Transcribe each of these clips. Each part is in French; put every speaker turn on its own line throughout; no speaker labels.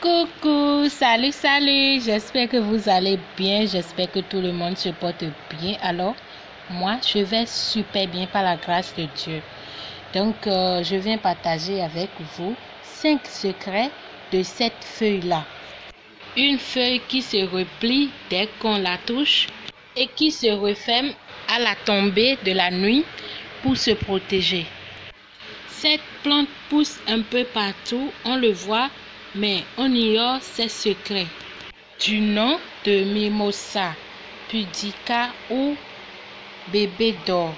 Coucou, salut, salut. J'espère que vous allez bien. J'espère que tout le monde se porte bien. Alors, moi, je vais super bien par la grâce de Dieu. Donc, euh, je viens partager avec vous cinq secrets de cette feuille-là. Une feuille qui se replie dès qu'on la touche et qui se referme à la tombée de la nuit pour se protéger. Cette plante pousse un peu partout, on le voit mais on ignore ses secrets. Du nom de Mimosa pudica ou bébé d'or.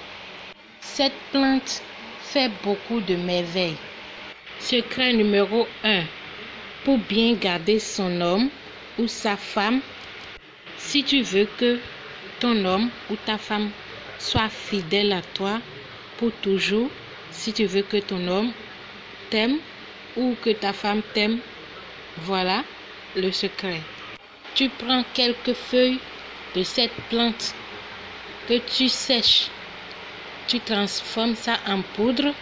Cette plante fait beaucoup de merveilles. Secret numéro 1. Pour bien garder son homme ou sa femme, si tu veux que ton homme ou ta femme soit fidèle à toi pour toujours, si tu veux que ton homme t'aime ou que ta femme t'aime voilà le secret. Tu prends quelques feuilles de cette plante que tu sèches. Tu transformes ça en poudre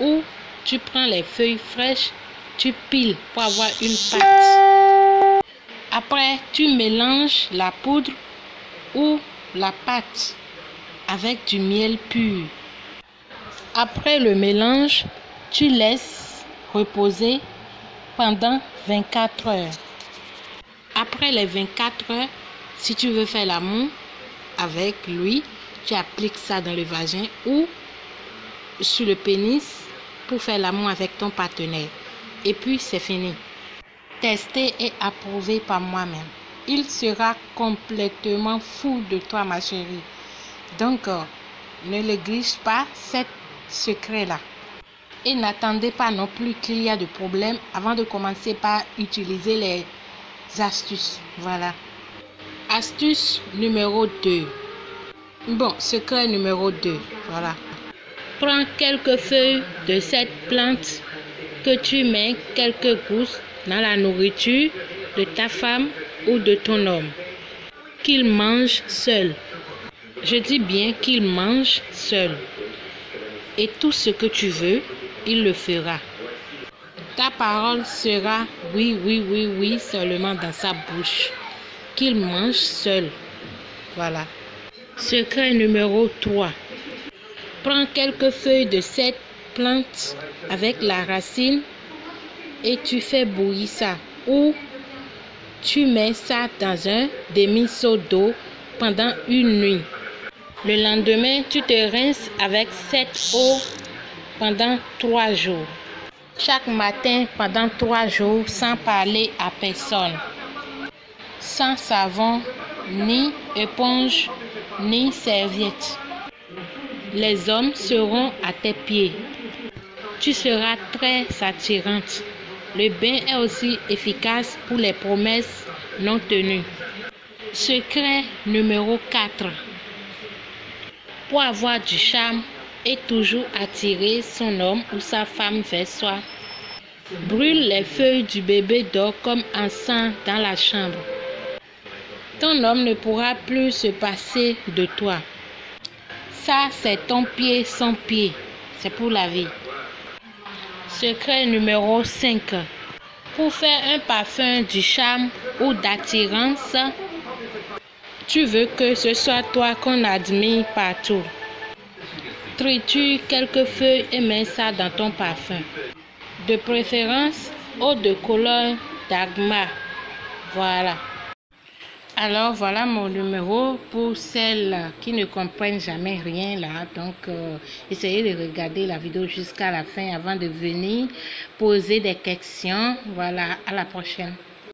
ou tu prends les feuilles fraîches, tu piles pour avoir une pâte. Après, tu mélanges la poudre ou la pâte avec du miel pur. Après le mélange, tu laisses reposer pendant 24 heures. Après les 24 heures, si tu veux faire l'amour avec lui, tu appliques ça dans le vagin ou sur le pénis pour faire l'amour avec ton partenaire. Et puis c'est fini. Testé et approuvé par moi-même. Il sera complètement fou de toi, ma chérie. Donc, euh, ne néglige pas ce secret-là. Et n'attendez pas non plus qu'il y a de problèmes avant de commencer par utiliser les astuces. Voilà. Astuce numéro 2. Bon, secret numéro 2. Voilà. Prends quelques feuilles de cette plante que tu mets quelques gousses dans la nourriture de ta femme ou de ton homme. Qu'il mange seul. Je dis bien qu'il mange seul. Et tout ce que tu veux, il le fera. Ta parole sera oui, oui, oui, oui seulement dans sa bouche. Qu'il mange seul. Voilà. Secret numéro 3. Prends quelques feuilles de cette plante avec la racine et tu fais bouillir ça. Ou tu mets ça dans un demi-seau d'eau pendant une nuit. Le lendemain, tu te rinces avec cette eau pendant trois jours. Chaque matin pendant trois jours sans parler à personne. Sans savon, ni éponge, ni serviette. Les hommes seront à tes pieds. Tu seras très attirante. Le bain est aussi efficace pour les promesses non tenues. Secret numéro 4. Pour avoir du charme, et toujours attirer son homme ou sa femme vers soi. Brûle les feuilles du bébé d'or comme un sang dans la chambre. Ton homme ne pourra plus se passer de toi. Ça, c'est ton pied sans pied. C'est pour la vie. Secret numéro 5. Pour faire un parfum du charme ou d'attirance, tu veux que ce soit toi qu'on admire partout. Triture quelques feuilles et mets ça dans ton parfum? De préférence, eau de couleur d'agma. Voilà. Alors voilà mon numéro pour celles qui ne comprennent jamais rien là. Donc euh, essayez de regarder la vidéo jusqu'à la fin avant de venir poser des questions. Voilà, à la prochaine.